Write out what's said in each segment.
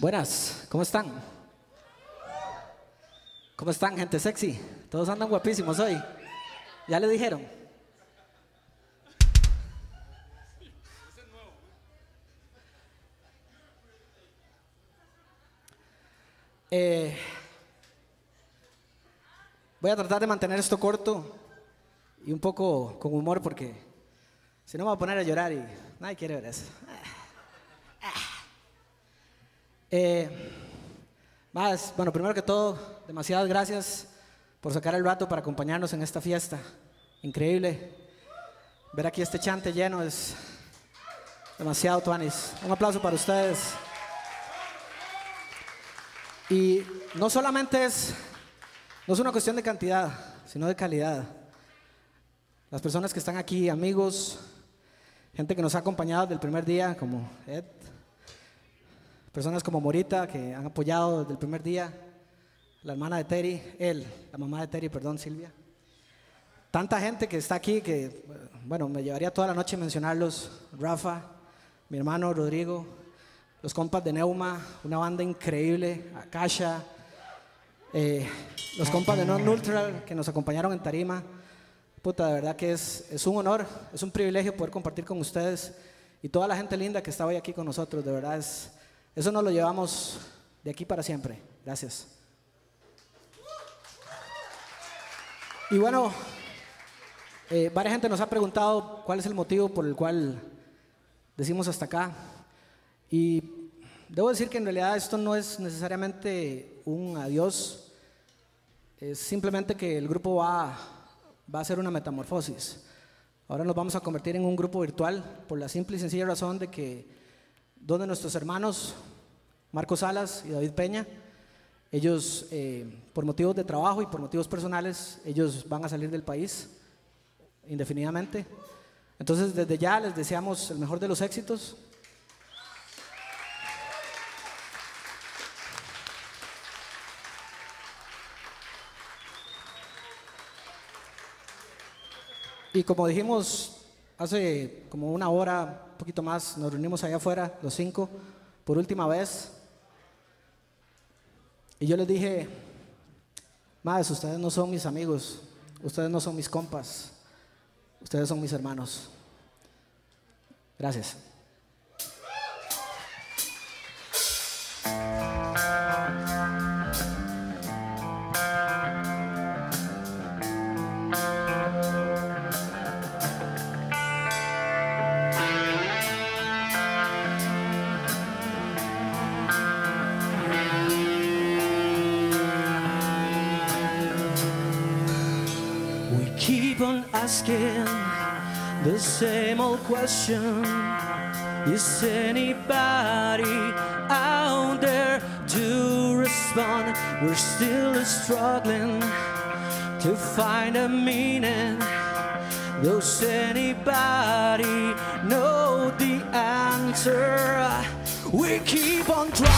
Buenas, ¿cómo están? ¿Cómo están, gente sexy? Todos andan guapísimos hoy. ¿Ya le dijeron? Eh, voy a tratar de mantener esto corto y un poco con humor porque si no me voy a poner a llorar y nadie quiere ver eso. Eh, más, bueno, primero que todo, demasiadas gracias por sacar el rato para acompañarnos en esta fiesta. Increíble. Ver aquí este chante lleno es demasiado tuanis. Un aplauso para ustedes. Y no solamente es, no es una cuestión de cantidad, sino de calidad. Las personas que están aquí, amigos, gente que nos ha acompañado desde el primer día, como Ed, personas como Morita, que han apoyado desde el primer día, la hermana de Terry, él, la mamá de Terry, perdón, Silvia. Tanta gente que está aquí que, bueno, me llevaría toda la noche mencionarlos. Rafa, mi hermano Rodrigo, los compas de Neuma, una banda increíble, Akasha, eh, los compas de Non Neutral que nos acompañaron en Tarima. Puta, de verdad que es, es un honor, es un privilegio poder compartir con ustedes y toda la gente linda que está hoy aquí con nosotros. De verdad, es, eso nos lo llevamos de aquí para siempre. Gracias. Y bueno, eh, varias gente nos ha preguntado cuál es el motivo por el cual decimos hasta acá. Y debo decir que en realidad esto no es necesariamente un adiós, es simplemente que el grupo va, va a hacer una metamorfosis. Ahora nos vamos a convertir en un grupo virtual por la simple y sencilla razón de que dos de nuestros hermanos, Marcos Salas y David Peña, ellos eh, por motivos de trabajo y por motivos personales, ellos van a salir del país indefinidamente. Entonces desde ya les deseamos el mejor de los éxitos. Y como dijimos hace como una hora, un poquito más, nos reunimos allá afuera, los cinco, por última vez. Y yo les dije, más, ustedes no son mis amigos, ustedes no son mis compas, ustedes son mis hermanos. Gracias. Keep on asking the same old question. Is anybody out there to respond? We're still struggling to find a meaning. Does anybody know the answer? We keep on trying.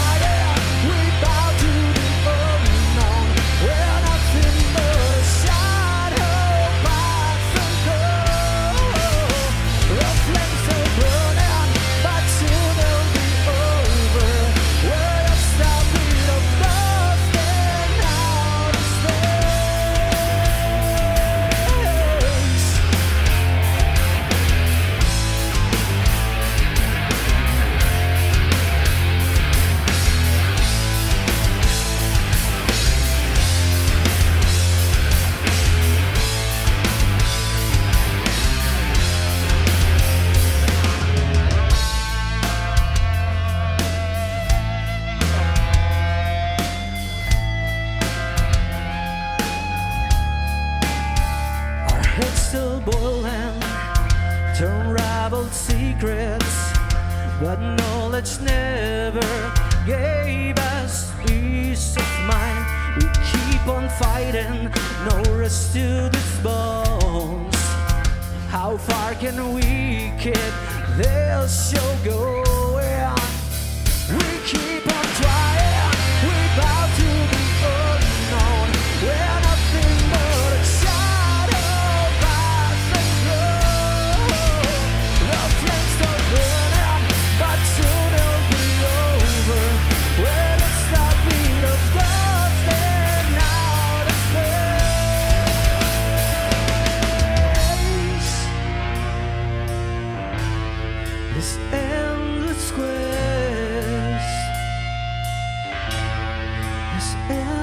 Secrets, but knowledge never gave us peace of mind. We keep on fighting, no rest to these bones. How far can we keep this show going? despair.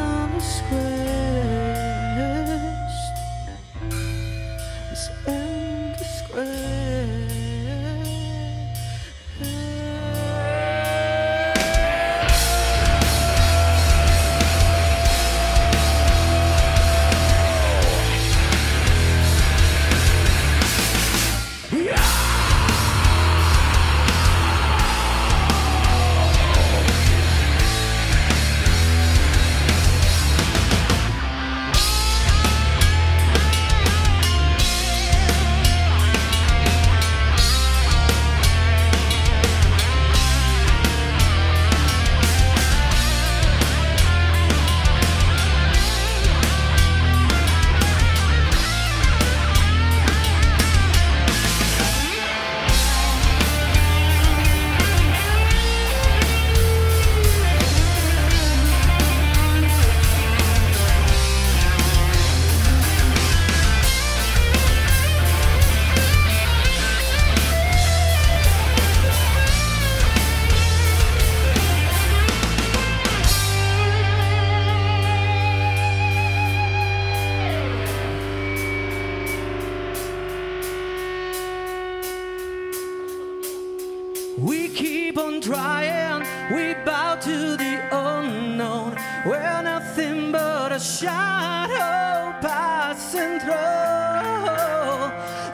Trying, we bow to the unknown. We're nothing but a shadow passing through.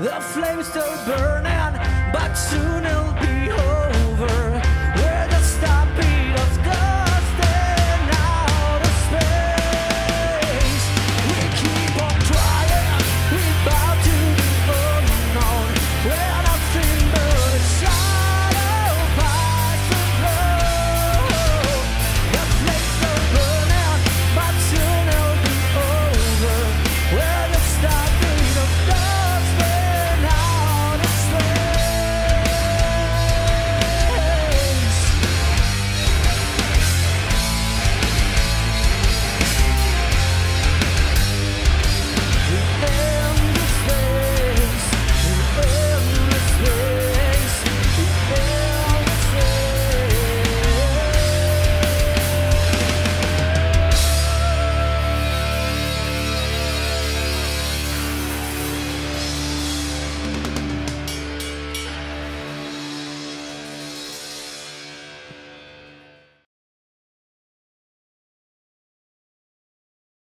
The flame's still burning, but soon it'll